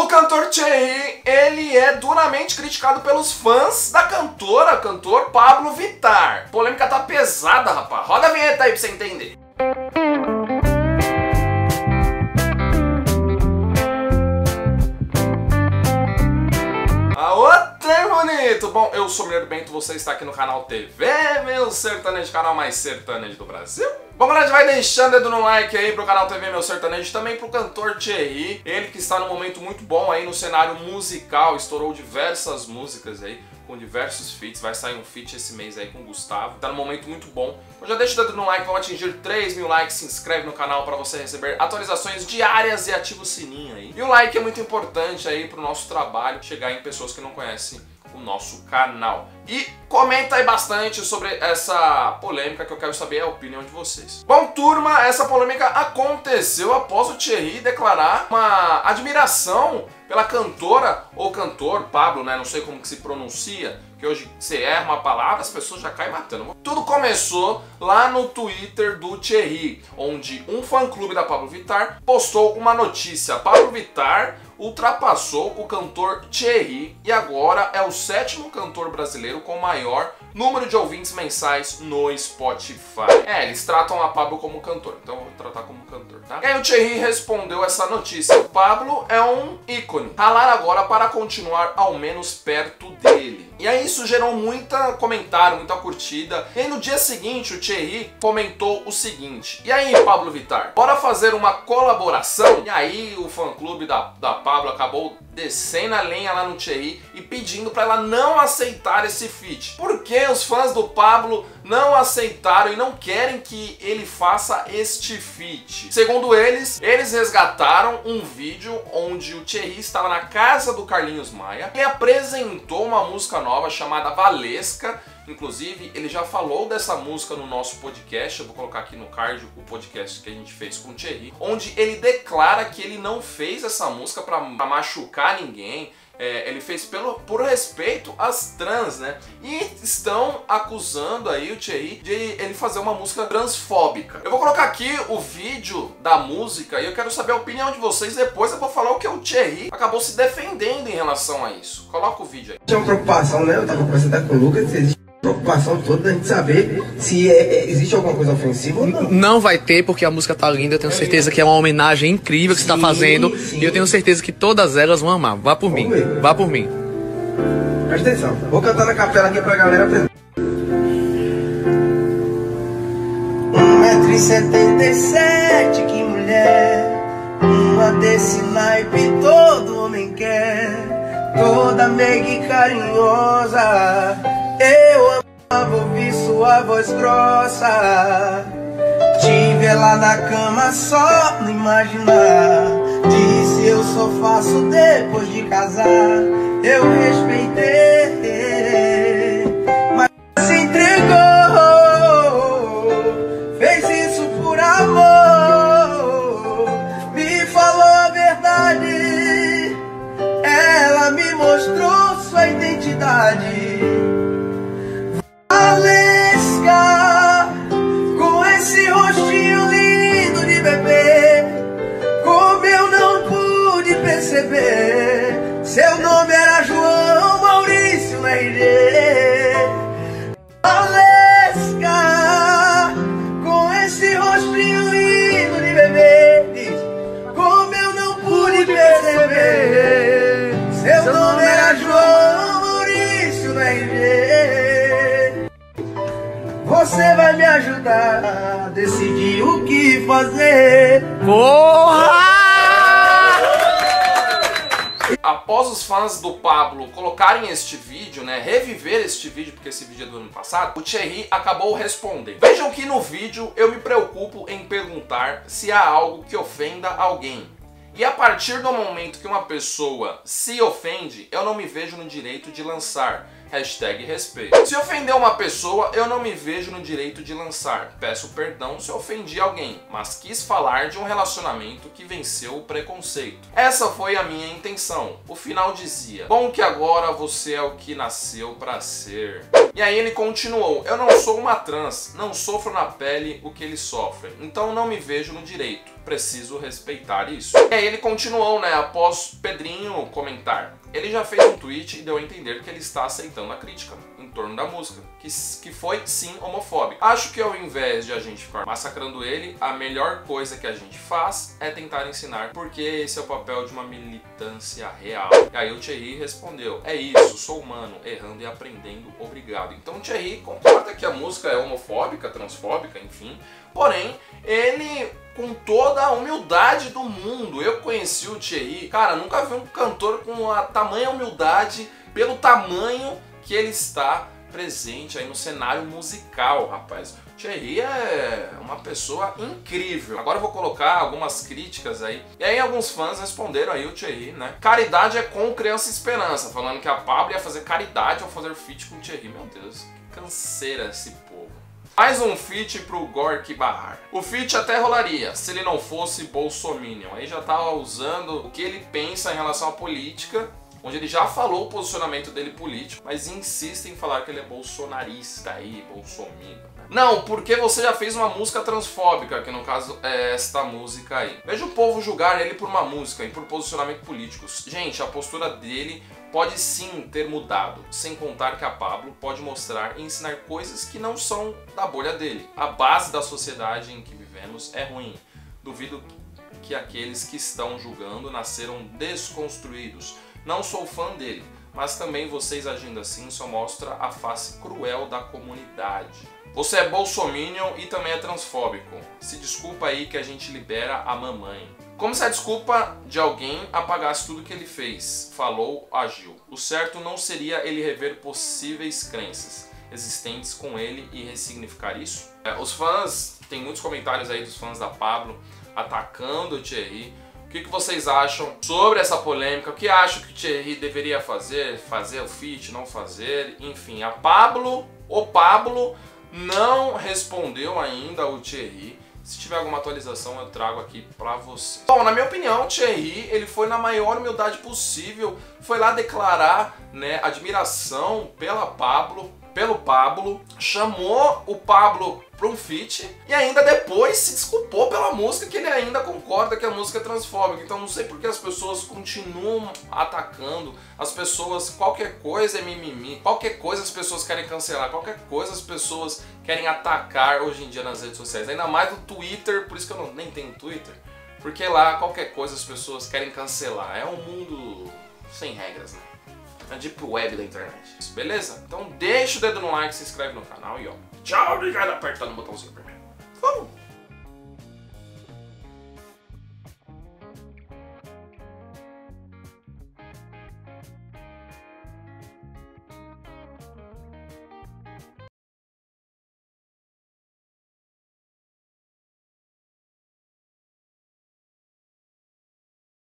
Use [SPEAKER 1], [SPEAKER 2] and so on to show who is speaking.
[SPEAKER 1] O cantor Thierry, ele é duramente criticado pelos fãs da cantora, cantor Pablo Vittar. A polêmica tá pesada, rapaz. Roda a vinheta aí pra você entender. Bonito! Bom, eu sou o Mineiro Bento, você está aqui no canal TV, meu sertanejo, canal mais sertanejo do Brasil. Bom, galera, já vai deixando o dedo no like aí pro canal TV Meu Sertanejo, também pro cantor Thierry, ele que está num momento muito bom aí no cenário musical, estourou diversas músicas aí, com diversos feats, vai sair um feat esse mês aí com o Gustavo, tá num momento muito bom. Então já deixa o dedo no like, vamos atingir 3 mil likes, se inscreve no canal para você receber atualizações diárias e ativa o sininho aí. E o like é muito importante aí pro nosso trabalho chegar em pessoas que não conhecem o nosso canal. E comenta aí bastante sobre essa polêmica que eu quero saber a opinião de vocês. Bom, turma, essa polêmica aconteceu após o Thierry declarar uma admiração pela cantora ou cantor, Pablo, né? Não sei como que se pronuncia, que hoje você erra uma palavra, as pessoas já caem matando. Tudo começou lá no Twitter do Thierry, onde um fã-clube da Pablo Vittar postou uma notícia. Pablo Vittar ultrapassou o cantor Thierry e agora é o sétimo cantor brasileiro com maior número de ouvintes mensais no Spotify. É, eles tratam a Pablo como cantor, então eu vou tratar como cantor, tá? E aí o Thierry respondeu essa notícia. O Pablo é um ícone. Ralar agora para continuar ao menos perto dele. E aí isso gerou muita comentário, muita curtida. E aí no dia seguinte o Thierry comentou o seguinte. E aí, Pablo Vittar, bora fazer uma colaboração? E aí o fã-clube da, da Pablo acabou descendo a lenha lá no Thierry e pedindo para ela não aceitar esse feat. Por os fãs do Pablo não aceitaram e não querem que ele faça este feat? Segundo eles, eles resgataram um vídeo onde o Thierry estava na casa do Carlinhos Maia. E apresentou uma música nova chamada Valesca. Inclusive, ele já falou dessa música no nosso podcast, eu vou colocar aqui no card o podcast que a gente fez com o Thierry, onde ele declara que ele não fez essa música para machucar ninguém, é, ele fez pelo, por respeito às trans, né? E estão acusando aí o Thierry de ele fazer uma música transfóbica. Eu vou colocar aqui o vídeo da música e eu quero saber a opinião de vocês. Depois eu vou falar o que o Thierry acabou se defendendo em relação a isso. Coloca o vídeo aí.
[SPEAKER 2] Tinha uma preocupação, né? Eu tava conversando com o Lucas, existe preocupação toda da gente saber se é, é, existe alguma coisa ofensiva ou não.
[SPEAKER 3] Não vai ter, porque a música tá linda. Eu tenho certeza que é uma homenagem incrível que você tá fazendo.
[SPEAKER 2] sim.
[SPEAKER 3] E eu tenho certeza que todas elas vão amar. Vá por mim.
[SPEAKER 2] Vamos ver.
[SPEAKER 3] Vá por mim.
[SPEAKER 2] Presta atenção. Vou cantar na capela aqui pra galera aprender. 1,77m, que mulher. Uma desse naipe todo homem quer. Toda meiga e carinhosa. Sua voz grossa. Tive ela na cama só no imaginar. Disse eu só faço depois de casar. Eu respeitei, Você vai me ajudar a decidir o que fazer.
[SPEAKER 1] Após os fãs do Pablo colocarem este vídeo, né, reviver este vídeo, porque esse vídeo é do ano passado, o Thierry acabou respondendo. Vejam que no vídeo eu me preocupo em perguntar se há algo que ofenda alguém. E a partir do momento que uma pessoa se ofende, eu não me vejo no direito de lançar Hashtag respeito. Se ofender uma pessoa, eu não me vejo no direito de lançar. Peço perdão se ofendi alguém, mas quis falar de um relacionamento que venceu o preconceito. Essa foi a minha intenção. O final dizia: Bom que agora você é o que nasceu para ser. E aí ele continuou: Eu não sou uma trans, não sofro na pele o que eles sofrem, então não me vejo no direito. Preciso respeitar isso. E aí ele continuou, né? Após Pedrinho comentar. Ele já fez um tweet e deu a entender que ele está aceitando a crítica em torno da música, que, que foi sim homofóbica. Acho que ao invés de a gente ficar massacrando ele, a melhor coisa que a gente faz é tentar ensinar, porque esse é o papel de uma militância real. E aí o Thierry respondeu: É isso, sou humano, errando e aprendendo, obrigado. Então o Thierry concorda que a música é homofóbica, transfóbica, enfim, porém ele com toda a humildade do mundo. Eu conheci o Thierry, cara, nunca vi um cantor com a tamanha humildade pelo tamanho que ele está presente aí no cenário musical, rapaz. O Thierry é uma pessoa incrível. Agora eu vou colocar algumas críticas aí. E aí alguns fãs responderam aí o Thierry, né? Caridade é com Criança Esperança, falando que a Pablo ia fazer caridade ao fazer feat com o Thierry. Meu Deus, que canseira esse povo. Mais um feat pro Gork Barrar. O feat até rolaria, se ele não fosse bolsominion. Aí já tava usando o que ele pensa em relação à política, onde ele já falou o posicionamento dele político, mas insiste em falar que ele é bolsonarista aí, bolsominion. Não, porque você já fez uma música transfóbica, que no caso é esta música aí. Veja o povo julgar ele por uma música e por posicionamento político. Gente, a postura dele pode sim ter mudado, sem contar que a Pablo pode mostrar e ensinar coisas que não são da bolha dele. A base da sociedade em que vivemos é ruim. Duvido que aqueles que estão julgando nasceram desconstruídos. Não sou fã dele, mas também vocês agindo assim só mostra a face cruel da comunidade. Você é bolsominion e também é transfóbico. Se desculpa aí que a gente libera a mamãe. Como se a desculpa de alguém apagasse tudo que ele fez, falou, agiu. O certo não seria ele rever possíveis crenças existentes com ele e ressignificar isso? É, os fãs, tem muitos comentários aí dos fãs da Pablo atacando o Thierry. O que, que vocês acham sobre essa polêmica? O que acham que o Thierry deveria fazer? Fazer o feat, não fazer? Enfim, a Pablo, o Pablo não respondeu ainda o Thierry. Se tiver alguma atualização, eu trago aqui pra você. Bom, na minha opinião, Thierry, ele foi na maior humildade possível, foi lá declarar, né, admiração pela Pablo, pelo Pablo, chamou o Pablo para um feat e ainda depois se desculpou pela música que ele ainda concorda que a música é transfóbica. Então não sei porque as pessoas continuam atacando, as pessoas, qualquer coisa é mimimi, qualquer coisa as pessoas querem cancelar, qualquer coisa as pessoas querem atacar hoje em dia nas redes sociais. Ainda mais no Twitter, por isso que eu não, nem tenho Twitter, porque lá qualquer coisa as pessoas querem cancelar. É um mundo sem regras, né? A Deep Web da internet. Beleza? Então deixa o dedo no like, se inscreve no canal e ó. Tchau, obrigado apertando o botãozinho primeiro. Vamos!